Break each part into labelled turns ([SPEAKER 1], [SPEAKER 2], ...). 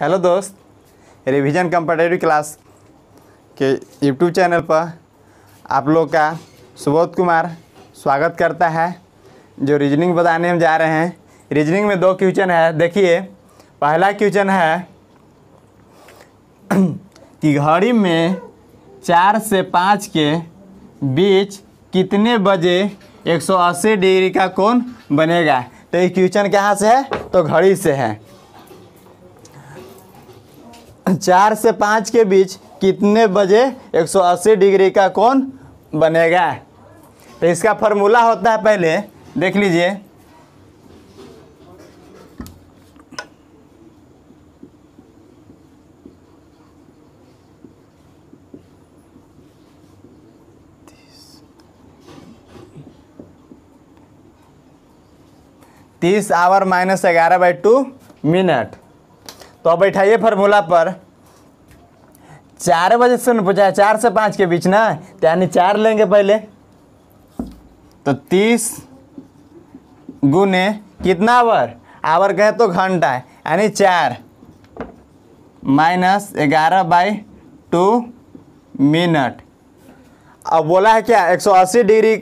[SPEAKER 1] Hello दोस्त, revision competitive class के YouTube channel पर आप लोग का सुबोध कुमार स्वागत करता है, जो रीजनिंग बताने हम जा रहे हैं। रीजनिंग में दो क्वेश्चन है, देखिए, पहला क्वेश्चन है कि घड़ी में चार से पाँच के बीच कितने बजे 180 डिग्री का कोण बनेगा? तो ये क्वेश्चन कहाँ से है? तो घड़ी से है। चार से पाँच के बीच कितने बजे 180 डिग्री का कोण बनेगा? तो इसका फॉर्मूला होता है पहले, देख लीजिए। तीस आवर माइनस ग्यारह बाई टू मिनट। तो अब बैठाइए फार्मूला पर। चार बजे से पूछा चार से पाँच के बीच ना? तो यानी चार लेंगे पहले। तो तीस गुने कितना आवर? आवर कहे तो घंटा है, यानी चार। माइनस ग्यारह बाई टू मिनट। अब बोला है क्या 180 डिग्री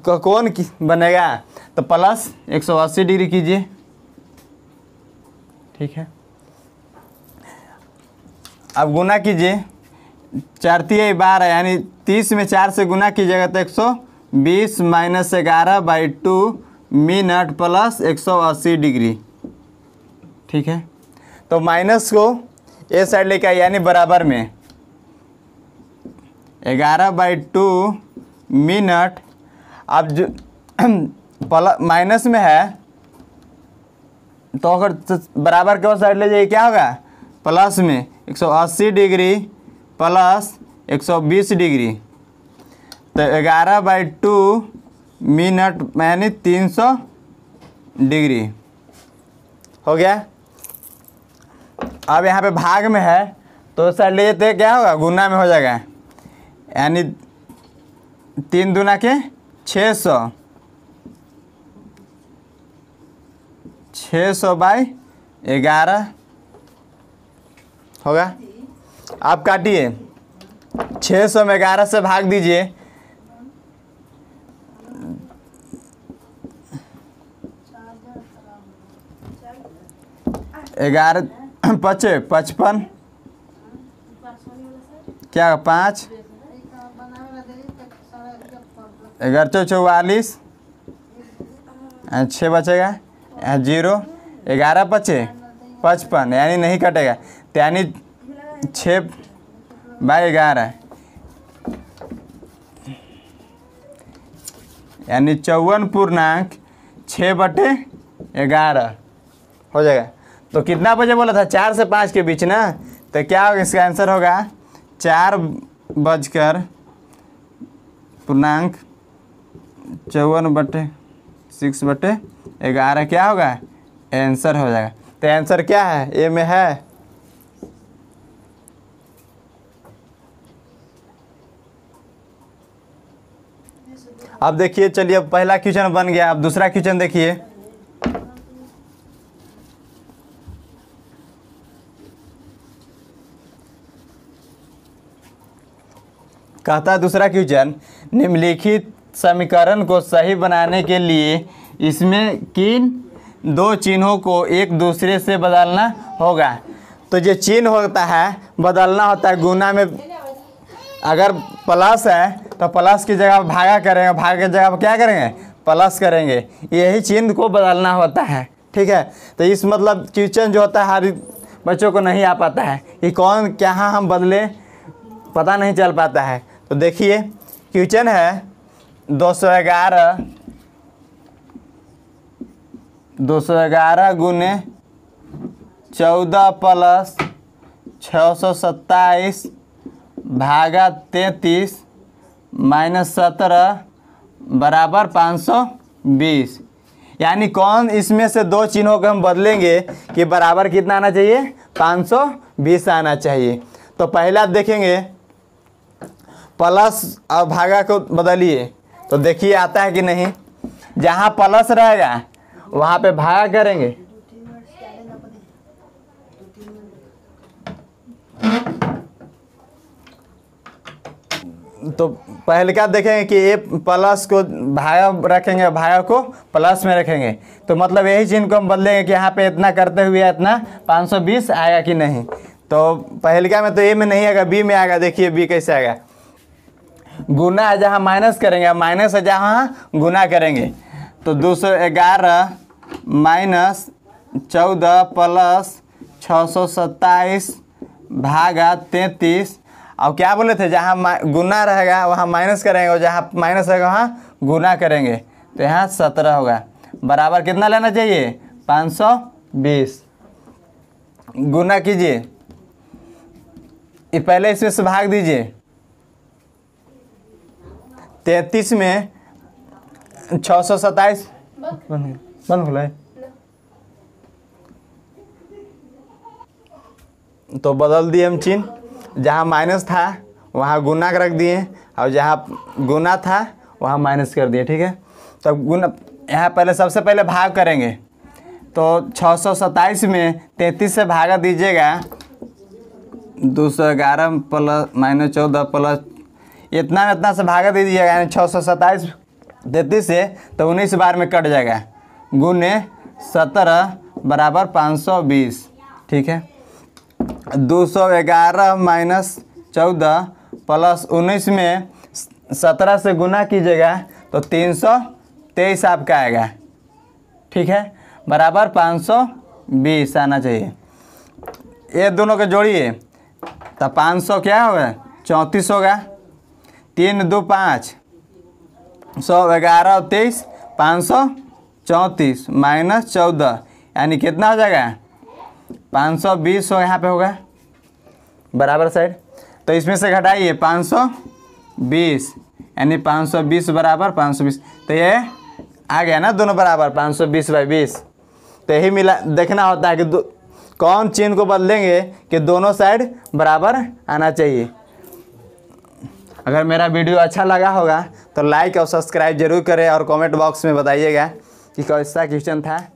[SPEAKER 1] का कौन बनेगा? तो प्लस 180 डिग्री कीजिए। ठीक है? अब गुना कीजिए। चार तिये बारह यानी तीस में चार से गुना कीजिएगा तो एक सौ बीस माइनस ग्यारह बाई टू मिनट प्लस एक सौ अस्सी डिग्री। ठीक है? तो माइनस को ए साइड लेके आइए, यानी बराबर में। ग्यारह बाई टू मिनट अब जो प्लस माइनस में है तो अगर बराबर के साइड ले जाइए, क्या होगा? प्लस में 180 डिग्री प्लस 120 डिग्री। तो ग्यारह बाई टू मिनट यानी 300 डिग्री। हो गया? अब यहाँ पे भाग में है तो साइड ले जाते क्या होगा? गुना में हो जाएगा। यानी तीन दुना के छः सौ। छः सौ बाई ग्यारह। होगा आप काटिए। छः सौ में ग्यारह से भाग दीजिए। ग्यारह, पचे, पचपन। क्या, पाँच? ग्यारह, चौवालीस। छः बचेगा? ज़ीरो। ग्यारह पचे। पचपन, यानी नहीं कटेगा। तो यानी छः बाई ग्यारह। यानी चौवन पूर्णांक छः बटे ग्यारह। हो जाएगा। तो कितना बजे बोला था? चार से पाँच के बीच ना? तो क्या होगा इसका आंसर होगा? चार बजकर पूर्णांक चौवन बटे सिक्स बटे ग्यारह, क्या होगा? आंसर हो जाएगा। तो आंसर क्या है? ए में है। अब देखिए, चलिए, अब पहला क्वेश्चन बन गया। अब दूसरा क्वेश्चन देखिए। कहता दूसरा क्वेश्चन निम्नलिखित समीकरण को सही बनाने के लिए इसमें किन दो चिन्हों को एक दूसरे से बदलना होगा? तो जो चिन्ह होता है, बदलना होता है गुना में। अगर प्लस है तो प्लस की जगह भागा करेंगे। भागा की जगह क्या करेंगे? प्लस करेंगे। यही चिन्ह को बदलना होता है। ठीक है? तो इस मतलब क्वेश्चन जो होता है हर बच्चों को नहीं आ पाता है कि कौन क्या हम बदले, पता नहीं चल पाता है। तो देखिए, क्वेश्चन है दो सौ ग्यारह दो सौ ग्यारह गुने चौदह प्लस छः सौ सत्ताईस भागा तैंतीस माइनस सत्रह बराबर पाँच सौ बीस। यानी कौन इसमें से दो चिन्हों को हम बदलेंगे कि बराबर कितना आना चाहिए? पाँच सौ बीस आना चाहिए। तो पहले देखेंगे, प्लस और भागा को बदलिए। तो देखिए आता है कि नहीं? जहाँ प्लस रहेगा वहाँ पे भाया करेंगे। तो पहले क्या देखेंगे कि ए प्लस को भाया रखेंगे, भाया को प्लस में रखेंगे। तो मतलब यही चिन्ह को हम बदलेंगे कि यहाँ पे इतना करते हुए इतना 520 आएगा कि नहीं। तो पहलिका में तो ए में नहीं आएगा, बी में आएगा, देखिए बी कैसे आएगा। गुना है जहाँ माइनस करेंगे, माइनस है जहाँ गुना करेंगे। तो दो सौ ग्यारह माइनस चौदह प्लस छः सौ सत्ताईस भागा तैंतीस। और क्या बोले थे? जहाँ गुना रहेगा, वहाँ माइनस करेंगे और जहाँ माइनस रहेगा, वहाँ गुना करेंगे। तो यहाँ सत्रह होगा। बराबर कितना लेना चाहिए? पाँच सौ बीस। गुना कीजिए। ये पहले इसमें से भाग दीजिए। तैंतीस में छः सौ सत्ताईस। भूला तो बदल दिए हम चिन्ह। जहाँ माइनस था, वहाँ गुना रख दिए। और जहाँ गुना था, वहाँ माइनस कर दिए, ठीक है? तो गुना, यहाँ पहले, सबसे पहले भाग करेंगे। तो छः सौ सत्ताईस में तैंतीस से भागा दीजिएगा। दो सौ ग्यारह प्लस माइनस चौदह प्लस इतना इतना से भागा दीजिएगा, यानी छः सौ सत्ताईस। तैंतीस से तो उन्नीस बार में कट जाएगा। गुने सत्रह बराबर पाँच सौ बीस। ठीक है? दो सौ ग्यारह माइनस चौदह प्लस उन्नीस में सत्रह से गुना कीजिएगा तो तीन सौ तेईस आपका आएगा। ठीक है? बराबर पाँच सौ बीस आना चाहिए। ये दोनों के जोड़िए। तो पाँच सौ क्या होगा चौंतीस होगा। तीन दो पाँच। सौ ग्यारह तेईस, पाँच सौ चौंतीस, माइनस चौदह, यानी कितना हो जाएगा? पाँच सौ बीस हो यहाँ पे होगा बराबर साइड। तो इसमें से घटाइए, पाँच सौ बीस, यानी पाँच सौ बीस बराबर पाँच सौ बीस। तो ये आ गया ना, दोनों बराबर, पाँच सौ बीस बाई बीस। तो यही मिला, देखना होता है कि कौन चिन्ह को बदलेंगे कि दोनों साइड बराबर आना चाहिए। अगर मेरा वीडियो अच्छा लगा होगा तो लाइक और सब्सक्राइब ज़रूर करें और कमेंट बॉक्स में बताइएगा। कि कैसा क्वेश्चन था।